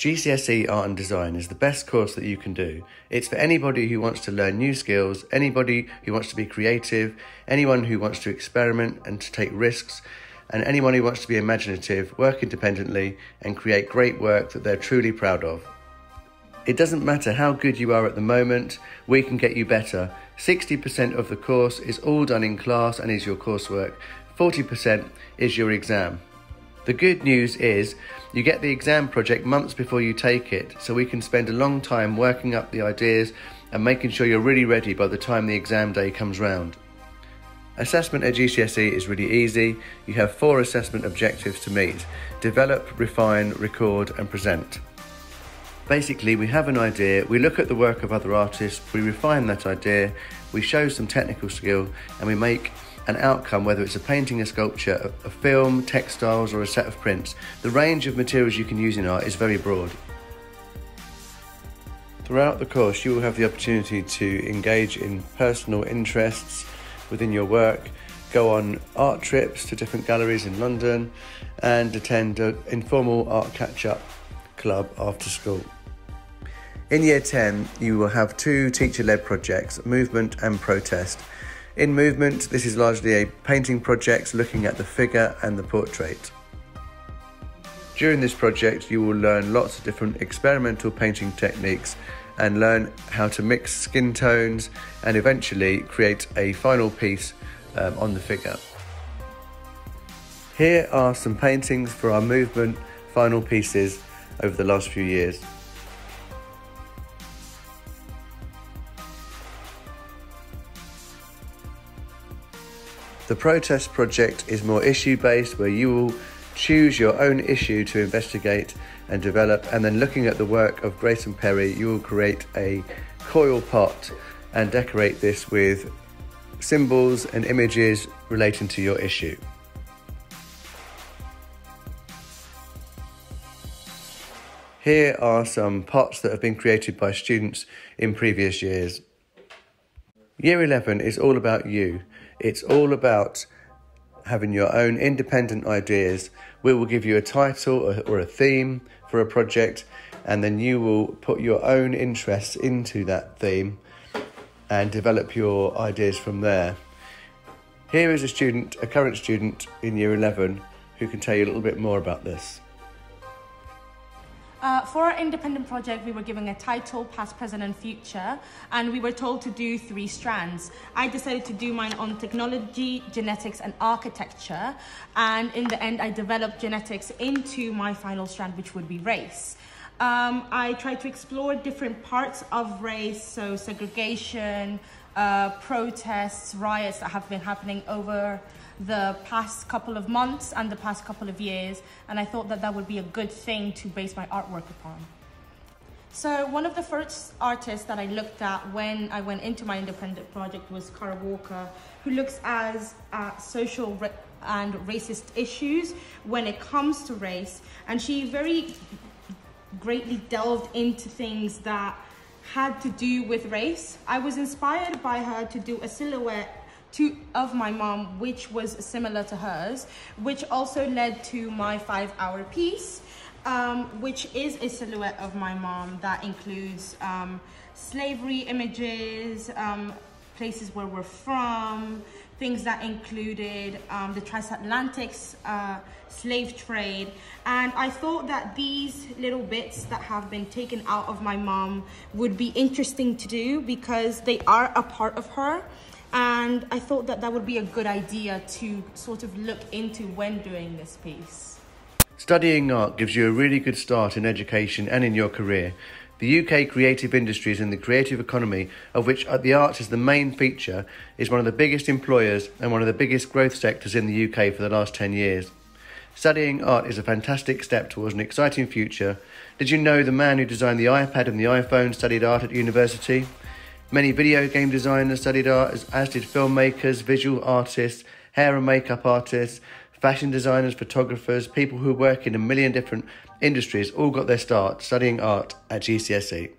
GCSE Art and Design is the best course that you can do. It's for anybody who wants to learn new skills, anybody who wants to be creative, anyone who wants to experiment and to take risks, and anyone who wants to be imaginative, work independently, and create great work that they're truly proud of. It doesn't matter how good you are at the moment, we can get you better. 60% of the course is all done in class and is your coursework, 40% is your exam. The good news is you get the exam project months before you take it, so we can spend a long time working up the ideas and making sure you're really ready by the time the exam day comes round. Assessment at GCSE is really easy. You have four assessment objectives to meet develop, refine, record, and present. Basically, we have an idea, we look at the work of other artists, we refine that idea, we show some technical skill, and we make an outcome, whether it's a painting, a sculpture, a, film, textiles, or a set of prints. The range of materials you can use in art is very broad. Throughout the course, you will have the opportunity to engage in personal interests within your work, go on art trips to different galleries in London, and attend an informal art catch up club after school. In year 10, you will have two teacher led projects, movement and protest. In movement, this is largely a painting project looking at the figure and the portrait. During this project, you will learn lots of different experimental painting techniques and learn how to mix skin tones and eventually create a final piece um, on the figure. Here are some paintings for our movement final pieces over the last few years. The protest project is more issue based, where you will choose your own issue to investigate and develop, and then looking at the work of Grayson Perry, you will create a coil pot and decorate this with symbols and images relating to your issue. Here are some pots that have been created by students in previous years. Year 11 is all about you. It's all about having your own independent ideas. We will give you a title or a theme for a project, and then you will put your own interests into that theme and develop your ideas from there. Here is a student, a current student in year 11, who can tell you a little bit more about this. Uh, for our independent project, we were given a title, past, present, and future, and we were told to do three strands. I decided to do mine on technology, genetics, and architecture, and in the end, I developed genetics into my final strand, which would be race. Um, I tried to explore different parts of race, so segregation, uh, protests, riots that have been happening over the past couple of months and the past couple of years, and I thought that that would be a good thing to base my artwork upon. So one of the first artists that I looked at when I went into my independent project was Kara Walker, who looks as uh, social and racist issues when it comes to race, and she very greatly delved into things that had to do with race. I was inspired by her to do a silhouette to, of my mom, which was similar to hers, which also led to my five hour piece, um, which is a silhouette of my mom that includes um, slavery images, um, places where we're from, things that included um, the transatlantic uh, slave trade. And I thought that these little bits that have been taken out of my mom would be interesting to do because they are a part of her. And I thought that that would be a good idea to sort of look into when doing this piece. Studying art gives you a really good start in education and in your career. The UK creative industries and the creative economy, of which uh, the arts is the main feature, is one of the biggest employers and one of the biggest growth sectors in the UK for the last 10 years. Studying art is a fantastic step towards an exciting future. Did you know the man who designed the iPad and the iPhone studied art at university? Many video game designers studied art, as, as did filmmakers, visual artists, hair and makeup artists, fashion designers, photographers, people who work in a million different industries all got their start studying art at GCSE.